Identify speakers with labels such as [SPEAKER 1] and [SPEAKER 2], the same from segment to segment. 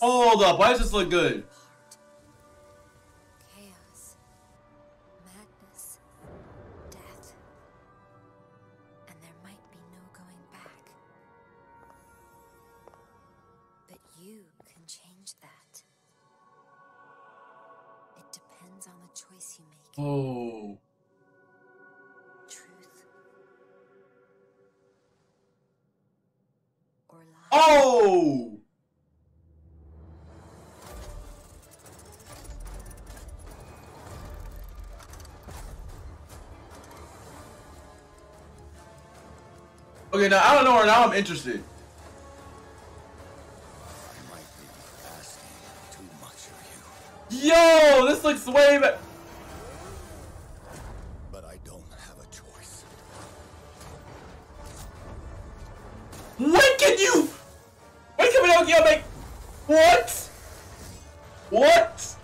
[SPEAKER 1] Oh,
[SPEAKER 2] hold up, why does this look good?
[SPEAKER 1] Chaos, madness, death. And there might be no going back. But you can change that. It depends on the choice you make.
[SPEAKER 2] Oh.
[SPEAKER 1] Truth or lie.
[SPEAKER 2] Oh! Okay, now I don't know where now I'm interested.
[SPEAKER 3] I might be asking too much of you,
[SPEAKER 2] Yo, this looks way better.
[SPEAKER 3] but I don't have a choice.
[SPEAKER 2] What can you? What can Pinocchio make? What? What?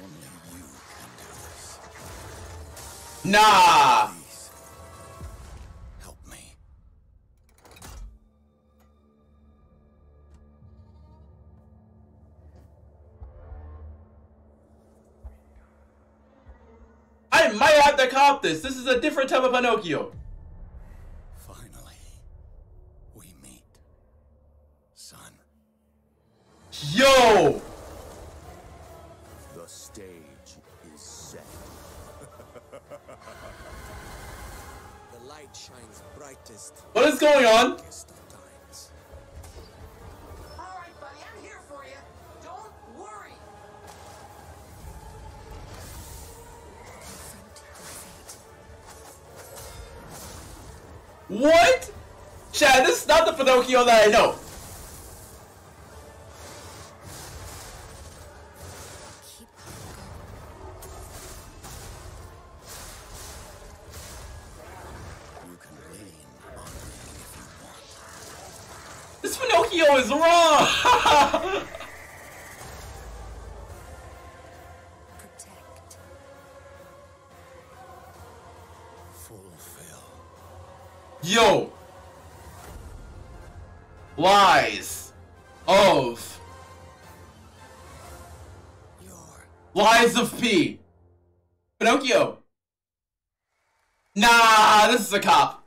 [SPEAKER 3] Only you can do this.
[SPEAKER 2] Nah. I might have to cop this. This is a different type of Pinocchio.
[SPEAKER 3] Finally, we meet, son.
[SPEAKER 2] Yo!
[SPEAKER 3] The stage is set.
[SPEAKER 4] The light shines brightest
[SPEAKER 2] What is going on? What? Chad, this is not the Pinocchio that I know. This Pinocchio is wrong. Yo. Lies of Lies of P. Pinocchio. Nah, this is a cop.